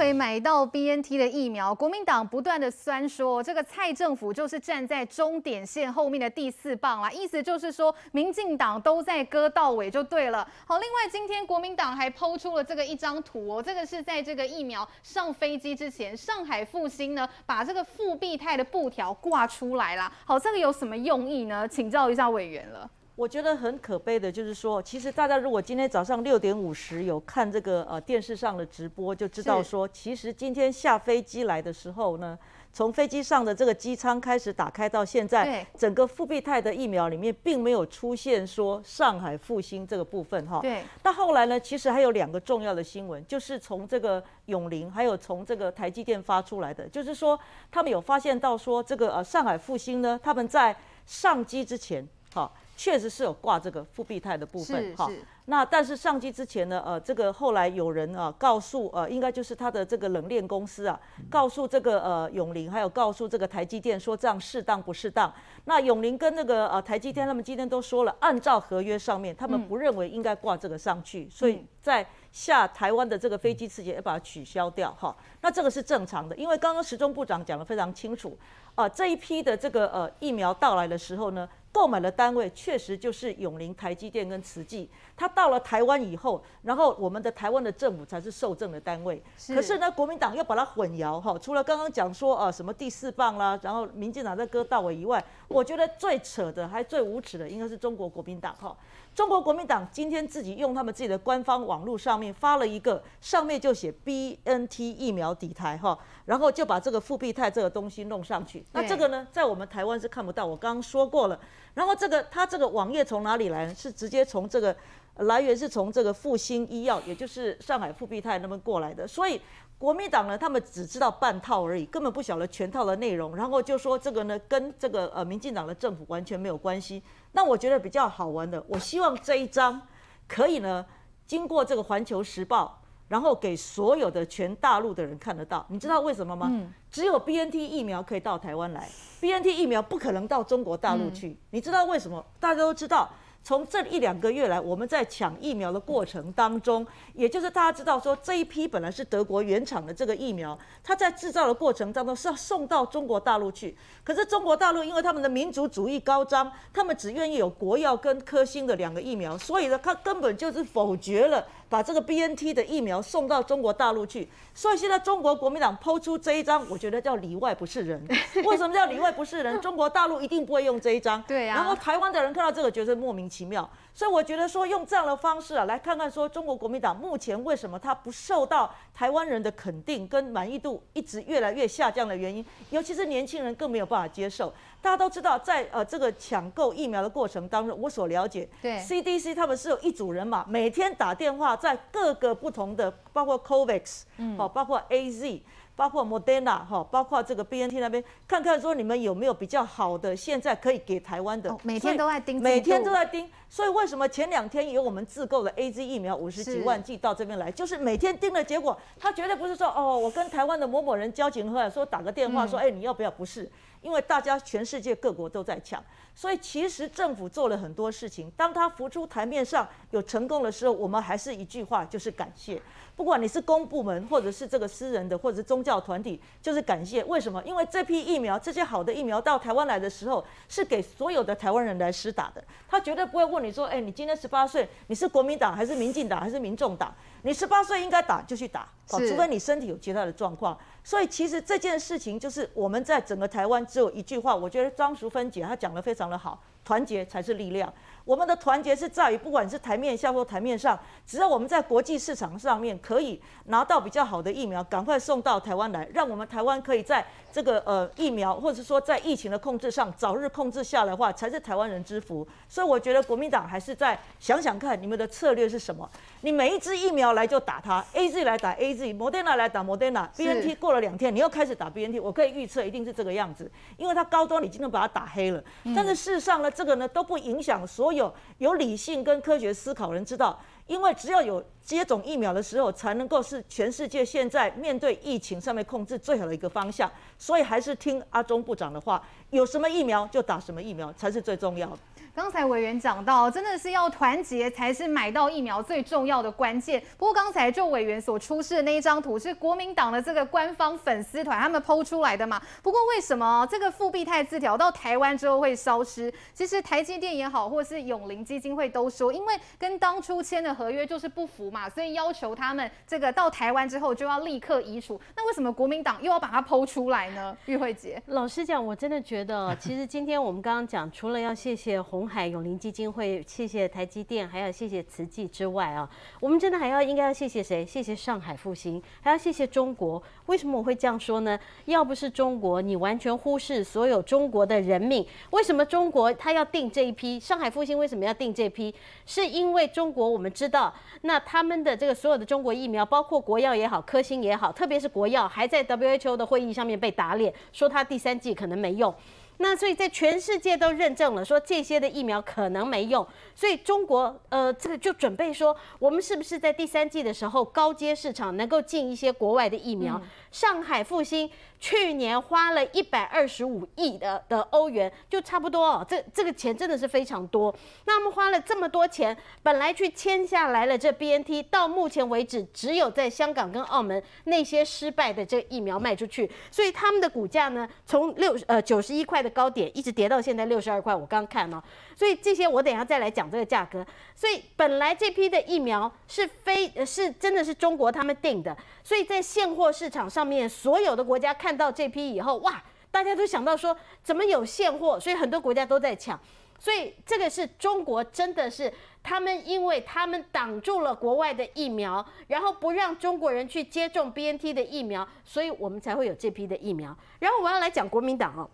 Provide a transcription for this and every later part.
回买到 B N T 的疫苗，国民党不断的酸说，这个蔡政府就是站在终点线后面的第四棒啦，意思就是说，民进党都在割到尾就对了。好，另外今天国民党还抛出了这个一张图哦，这个是在这个疫苗上飞机之前，上海复兴呢把这个复必泰的布条挂出来啦。好，这个有什么用意呢？请教一下委员了。我觉得很可悲的，就是说，其实大家如果今天早上六点五十有看这个呃电视上的直播，就知道说，其实今天下飞机来的时候呢，从飞机上的这个机舱开始打开到现在，整个复必泰的疫苗里面并没有出现说上海复兴这个部分哈。对。那后来呢，其实还有两个重要的新闻，就是从这个永林，还有从这个台积电发出来的，就是说他们有发现到说这个呃上海复兴呢，他们在上机之前，好。确实是有挂这个复必泰的部分哈，那但是上机之前呢，呃，这个后来有人啊告诉呃，应该就是他的这个冷链公司啊，告诉这个呃永林，还有告诉这个台积电说这样适当不适当？那永林跟那个呃台积电他们今天都说了，按照合约上面，他们不认为应该挂这个上去，所以在下台湾的这个飞机之前要把它取消掉哈。那这个是正常的，因为刚刚时钟部长讲的非常清楚啊，这一批的这个呃疫苗到来的时候呢。购买的单位确实就是永林、台积电跟慈济。他到了台湾以后，然后我们的台湾的政府才是受政的单位。可是呢，国民党又把它混淆哈。除了刚刚讲说啊什么第四棒啦，然后民进党在割稻尾以外，我觉得最扯的还最无耻的应该是中国国民党哈。中国国民党今天自己用他们自己的官方网络上面发了一个，上面就写 B N T 疫苗底台哈，然后就把这个复必泰这个东西弄上去。那这个呢，在我们台湾是看不到。我刚刚说过了。然后这个它这个网页从哪里来？是直接从这个来源是从这个复兴医药，也就是上海复必泰那边过来的。所以国民党呢，他们只知道半套而已，根本不晓得全套的内容。然后就说这个呢，跟这个呃民进党的政府完全没有关系。那我觉得比较好玩的，我希望这一章可以呢，经过这个环球时报。然后给所有的全大陆的人看得到，你知道为什么吗？只有 B N T 疫苗可以到台湾来，B N T 疫苗不可能到中国大陆去。你知道为什么？大家都知道。从这一两个月来，我们在抢疫苗的过程当中，也就是大家知道说，这一批本来是德国原厂的这个疫苗，它在制造的过程当中是要送到中国大陆去。可是中国大陆因为他们的民族主义高涨，他们只愿意有国药跟科兴的两个疫苗，所以呢，他根本就是否决了把这个 B N T 的疫苗送到中国大陆去。所以现在中国国民党抛出这一张，我觉得叫里外不是人。为什么叫里外不是人？中国大陆一定不会用这一张。对呀。然后台湾的人看到这个，觉得莫名。其妙，所以我觉得说用这样的方式啊，来看看说中国国民党目前为什么他不受到台湾人的肯定跟满意度一直越来越下降的原因，尤其是年轻人更没有办法接受。大家都知道，在呃这个抢购疫苗的过程当中，我所了解，对 CDC 他们是有一组人马，每天打电话在各个不同的，包括 COVAX，嗯，好，包括 AZ。包括 Moderna 哈，包括这个 BNT 那边，看看说你们有没有比较好的，现在可以给台湾的，每天都在盯，每天都在盯。所以为什么前两天有我们自购的 AZ 疫苗五十几万剂到这边来，就是每天盯的结果，他绝对不是说哦，我跟台湾的某某人交情很好，说打个电话说，哎，你要不要？不是，因为大家全世界各国都在抢。所以其实政府做了很多事情，当他浮出台面上有成功的时候，我们还是一句话，就是感谢。不管你是公部门，或者是这个私人的，或者是宗教团体，就是感谢。为什么？因为这批疫苗，这些好的疫苗到台湾来的时候，是给所有的台湾人来施打的。他绝对不会问你说，哎，你今天十八岁，你是国民党还是民进党还是民众党？你十八岁应该打就去打，除非你身体有其他的状况。所以其实这件事情就是我们在整个台湾只有一句话，我觉得张淑芬姐她讲的非常的好，团结才是力量。我们的团结是在于，不管是台面下或台面上，只要我们在国际市场上面可以拿到比较好的疫苗，赶快送到台湾来，让我们台湾可以在这个呃疫苗或者是说在疫情的控制上早日控制下来的话，才是台湾人之福。所以我觉得国民党还是在想想看，你们的策略是什么？你每一支疫苗来就打它，A Z 来打 A Z，Moderna 来打 Moderna，B N T 过了两天你又开始打 B N T，我可以预测一定是这个样子，因为它高端已经能把它打黑了。但是事实上呢，这个呢都不影响所有有理性跟科学思考人知道。因为只要有接种疫苗的时候，才能够是全世界现在面对疫情上面控制最好的一个方向。所以还是听阿中部长的话，有什么疫苗就打什么疫苗才是最重要的。刚才委员讲到，真的是要团结才是买到疫苗最重要的关键。不过刚才就委员所出示的那一张图是国民党的这个官方粉丝团他们剖出来的嘛？不过为什么这个复必泰字条到台湾之后会消失？其实台积电也好，或是永林基金会都说，因为跟当初签的合约就是不符嘛，所以要求他们这个到台湾之后就要立刻移除。那为什么国民党又要把它剖出来呢？玉慧姐，老实讲，我真的觉得，其实今天我们刚刚讲，除了要谢谢红。红海永林基金会，谢谢台积电，还要谢谢慈济之外啊，我们真的还要应该要谢谢谁？谢谢上海复兴，还要谢谢中国。为什么我会这样说呢？要不是中国，你完全忽视所有中国的人命。为什么中国他要定这一批？上海复兴为什么要定这批？是因为中国我们知道，那他们的这个所有的中国疫苗，包括国药也好，科兴也好，特别是国药，还在 WHO 的会议上面被打脸，说它第三季可能没用。那所以在全世界都认证了，说这些的疫苗可能没用，所以中国呃这个就准备说，我们是不是在第三季的时候高阶市场能够进一些国外的疫苗？上海复兴去年花了一百二十五亿的的欧元，就差不多哦，这这个钱真的是非常多。那我们花了这么多钱，本来去签下来了这 BNT，到目前为止只有在香港跟澳门那些失败的这疫苗卖出去，所以他们的股价呢，从六呃九十一块的高点一直跌到现在六十二块。我刚看了，所以这些我等下再来讲这个价格。所以本来这批的疫苗是非是真的是中国他们定的，所以在现货市场上上面，所有的国家看到这批以后，哇，大家都想到说怎么有现货，所以很多国家都在抢。所以这个是中国真的是他们，因为他们挡住了国外的疫苗，然后不让中国人去接种 BNT 的疫苗，所以我们才会有这批的疫苗。然后我要来讲国民党哦。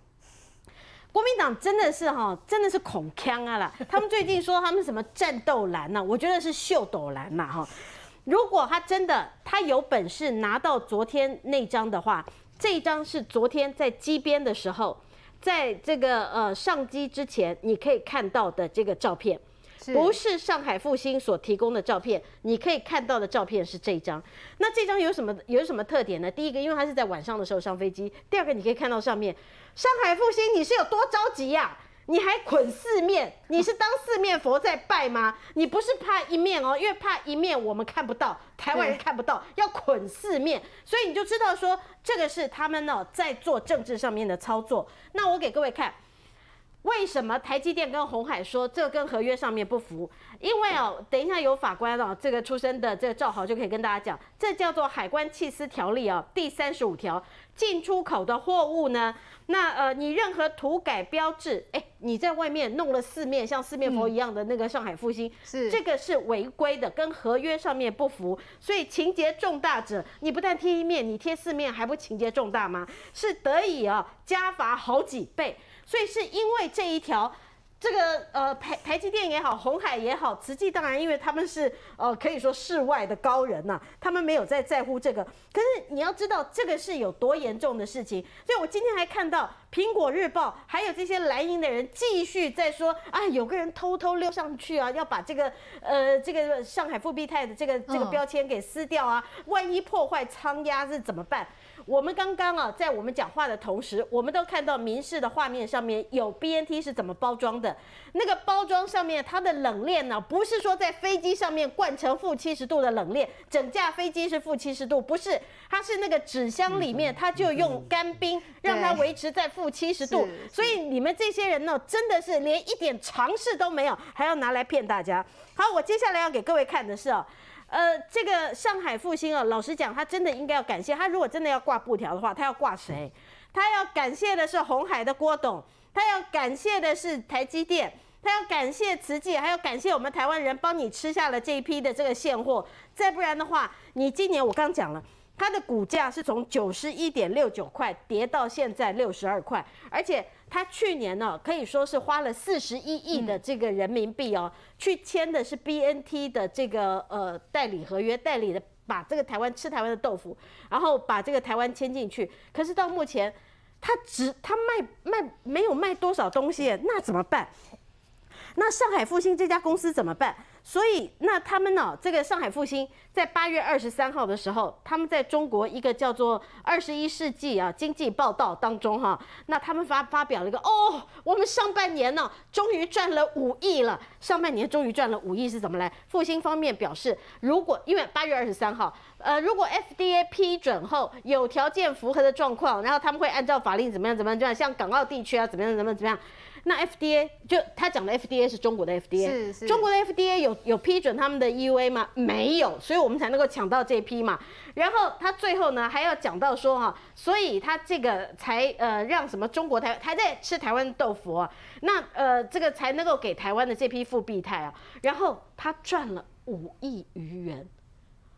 国民党真的是哈，真的是恐腔啊啦！他们最近说他们什么战斗蓝呐，我觉得是秀斗蓝呐哈。如果他真的他有本事拿到昨天那张的话，这一张是昨天在机边的时候，在这个呃上机之前你可以看到的这个照片。不是上海复兴所提供的照片，你可以看到的照片是这张。那这张有什么有什么特点呢？第一个，因为它是在晚上的时候上飞机；第二个，你可以看到上面上海复兴，你是有多着急呀？你还捆四面，你是当四面佛在拜吗？你不是怕一面哦，因为怕一面我们看不到，台湾人看不到，要捆四面，所以你就知道说这个是他们呢在做政治上面的操作。那我给各位看。为什么台积电跟红海说这跟合约上面不符？因为哦，等一下有法官哦，这个出身的这个赵豪就可以跟大家讲，这叫做海关弃私条例啊，第三十五条，进出口的货物呢，那呃，你任何涂改标志，哎，你在外面弄了四面像四面佛一样的那个上海复兴，是这个是违规的，跟合约上面不符，所以情节重大者，你不但贴一面，你贴四面还不情节重大吗？是得以啊加罚好几倍。所以是因为这一条，这个呃台台积电也好，红海也好，慈济当然因为他们是呃可以说世外的高人呐，他们没有在在乎这个。可是你要知道这个是有多严重的事情。所以我今天还看到苹果日报还有这些蓝营的人继续在说啊，有个人偷偷溜上去啊，要把这个呃这个上海富必泰的这个这个标签给撕掉啊，万一破坏仓压是怎么办？我们刚刚啊，在我们讲话的同时，我们都看到民事的画面上面有 BNT 是怎么包装的。那个包装上面它的冷链呢，不是说在飞机上面灌成负七十度的冷链，整架飞机是负七十度，不是，它是那个纸箱里面，它就用干冰让它维持在负七十度。所以你们这些人呢，真的是连一点常识都没有，还要拿来骗大家。好，我接下来要给各位看的是哦。呃，这个上海复兴啊，老实讲，他真的应该要感谢他。如果真的要挂布条的话，他要挂谁？他要感谢的是红海的郭董，他要感谢的是台积电，他要感谢慈济，还要感谢我们台湾人帮你吃下了这一批的这个现货。再不然的话，你今年我刚讲了。它的股价是从九十一点六九块跌到现在六十二块，而且它去年呢可以说是花了四十一亿的这个人民币哦，去签的是 BNT 的这个呃代理合约，代理的把这个台湾吃台湾的豆腐，然后把这个台湾签进去。可是到目前，它只它卖卖没有卖多少东西，那怎么办？那上海复兴这家公司怎么办？所以那他们呢，这个上海复兴在八月二十三号的时候，他们在中国一个叫做《二十一世纪啊经济报道》当中哈，那他们发发表了一个哦，我们上半年呢终于赚了五亿了，上半年终于赚了五亿是怎么来？复兴方面表示，如果因为八月二十三号，呃，如果 FDA 批准后有条件符合的状况，然后他们会按照法令怎么样怎么样，就样，像港澳地区啊怎么样怎么样怎么样。那 FDA 就他讲的 FDA 是中国的 FDA，是是中国的 FDA 有有批准他们的 EUA 吗？没有，所以我们才能够抢到这批嘛。然后他最后呢还要讲到说哈，所以他这个才呃让什么中国台还在吃台湾豆腐啊，那呃这个才能够给台湾的这批复必泰啊，然后他赚了五亿余元。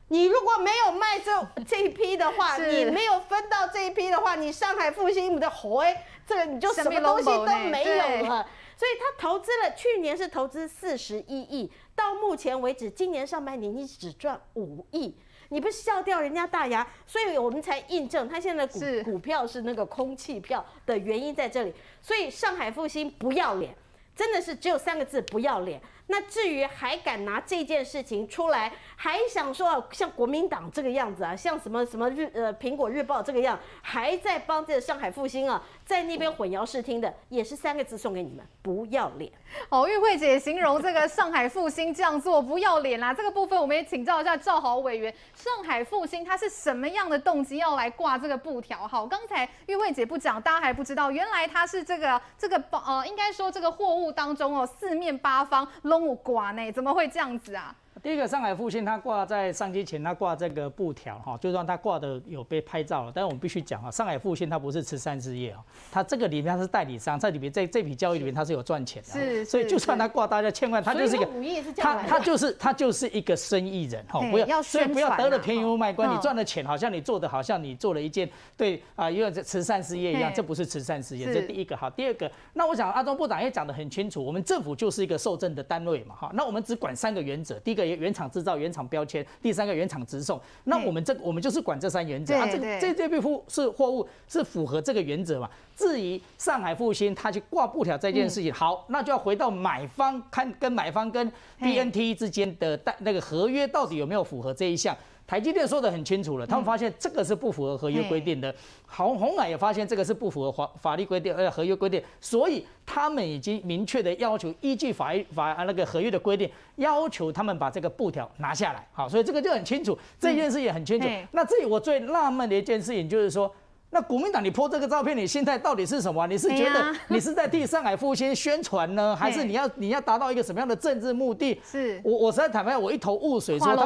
你如果没有卖这 这一批的话，你没有分到这一批的话，你上海复兴你的活哎，这个你就什么东西都没有了。所以他投资了，去年是投资四十一亿，到目前为止，今年上半年你只赚五亿，你不是笑掉人家大牙，所以我们才印证他现在股股票是那个空气票的原因在这里。所以上海复兴不要脸，真的是只有三个字不要脸。那至于还敢拿这件事情出来，还想说像国民党这个样子啊，像什么什么日呃苹果日报这个样，还在帮这上海复兴啊，在那边混淆视听的，也是三个字送给你们，不要脸。好，玉慧姐形容这个上海复兴这样做不要脸啦，这个部分我们也请教一下赵豪委员，上海复兴它是什么样的动机要来挂这个布条？好，刚才玉慧姐不讲，大家还不知道，原来它是这个这个包呃，应该说这个货物当中哦，四面八方拢有挂呢，怎么会这样子啊？第一个上海复兴，它挂在上机前，它挂这个布条哈，就算它挂的有被拍照了。但是我们必须讲啊，上海复兴它不是慈善事业啊，它这个里面它是代理商，在里面在这笔交易里面它是有赚钱的。是所以就算它挂，大家千万它就是一个他他就是他就是一个生意人哈，不要所以不要得了便宜又卖关，嗯你赚了钱好像你做的好像你做了一件对啊，因为这慈善事业一样，这不是慈善事业，这第一个哈。第二个，那我想阿中部长也讲得很清楚，我们政府就是一个受赠的单位嘛哈，那我们只管三个原则，第一个原厂制造、原厂标签，第三个原厂直送。那我们这我们就是管这三原则啊，这个这这批货是货物是符合这个原则嘛？至于上海复兴他去挂布条这件事情，好，那就要回到买方看跟买方跟 BNT 之间的代那个合约到底有没有符合这一项。台积电说的很清楚了，他们发现这个是不符合合约规定的，红红海也发现这个是不符合法法律规定，呃，合约规定，所以他们已经明确的要求，依据法法啊那个合约的规定，要求他们把这个布条拿下来，好，所以这个就很清楚，这件事也很清楚。那这里我最纳闷的一件事情就是说。那国民党，你 po 这个照片，你心态到底是什么啊？你是觉得 你是在替上海复兴宣传呢，还是你要你要达到一个什么样的政治目的？是我我实在坦白，我一头雾水，画说他？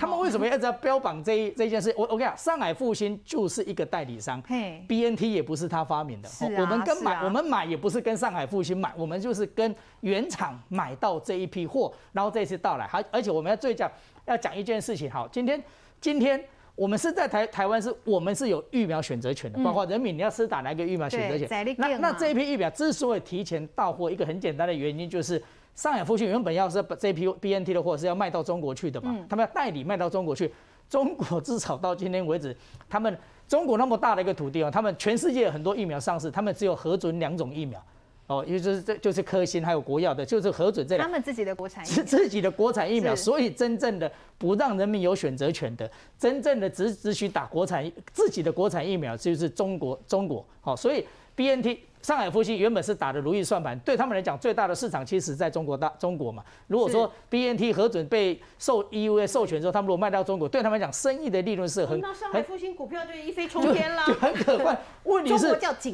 他们为什么一直要标榜这一这件事？我我跟你讲，上海复兴就是一个代理商嘿，BNT 也不是他发明的，是啊我们跟买、啊我们买也不是跟上海复兴买，我们就是跟原厂买到这一批货，然后这次到来，还而且我们要最讲要讲一件事情，好，今天今天。我们是在台台湾，是我们是有疫苗选择权的，包括人民你要施打哪一个疫苗选择权。那那这一批疫苗之所以提前到货，一个很简单的原因就是上海复兴原本要是把这批 BNT 的货是要卖到中国去的嘛，嗯他们要代理卖到中国去。中国至少到今天为止，他们中国那么大的一个土地哦，他们全世界很多疫苗上市，他们只有核准两种疫苗，哦，也就是这就是科兴还有国药的，就是核准这两他们自己的国产疫自己的国产疫苗，所以真正的不让人民有选择权的，真正的只只许打国产自己的国产疫苗，就是中国中国。好，所以 BNT 上海复兴原本是打的如意算盘，对他们来讲最大的市场其实在中国大中国嘛。如果说 BNT 核准被受 EUA 授权之后，他们如果卖到中国，对他们来讲生意的利润是很那上海很复兴股票就一飞冲天啦就。很可观。问题是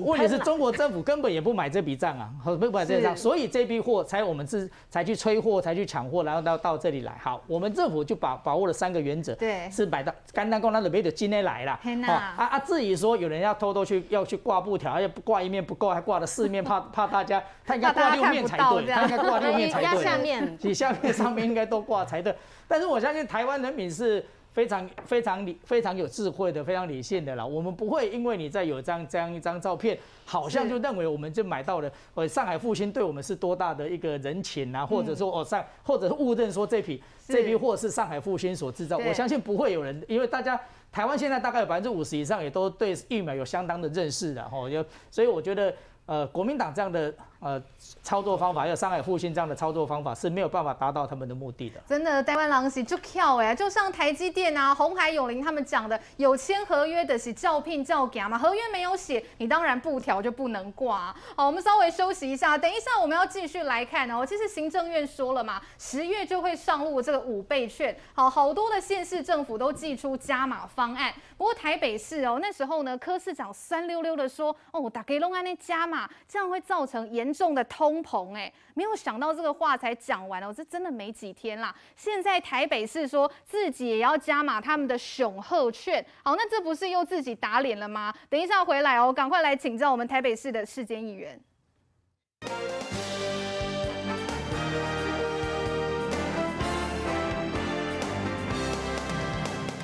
问题是中国政府根本也不买这笔账啊，不 不买这笔账，所以这批货才我们是才去催货，才去抢货，然后到到这里来。好，我们政府就把把握了三个原则，对是买到干单公单的没的今天来了。天呐啊啊，至于说有人要偷偷去要去挂布条，要挂一面不够，还挂了四面，怕怕大家 他应该挂六面才对，他应该挂六面才压对。下面，你下面上面应该都挂才对。但是我相信台湾人民是非常非常理非常有智慧的，非常理性的啦。我们不会因为你在有张这样一张照片，好像就认为我们就买到了呃上海复兴对我们是多大的一个人情啊，或者说哦上或者是误认说这批是这批货是上海复兴所制造。我相信不会有人，因为大家。台湾现在大概有百分之五十以上也都对疫苗有相当的认识的吼，就所以我觉得呃国民党这样的呃操作方法，还有上海复兴这样的操作方法是没有办法达到他们的目的的。真的，台湾狼是就跳哎，就像台积电啊、红海永林他们讲的，有签合约的是照聘照给嘛，合约没有写，你当然布条就不能挂。好，我们稍微休息一下，等一下我们要继续来看哦。其实行政院说了嘛，十月就会上路这个五倍券，好，好多的县市政府都寄出加码方案。不过台北市哦，那时候呢，柯市长酸溜溜的说，哦，打给龙安那加码，这样会造成严重的通膨，哎，没有想到这个话才讲完哦，这真的没几天啦。现在台北市说自己也要加码他们的雄鹤券，好，那这不是又自己打脸了吗？等一下回来哦，赶快来请教我们台北市的市监议员。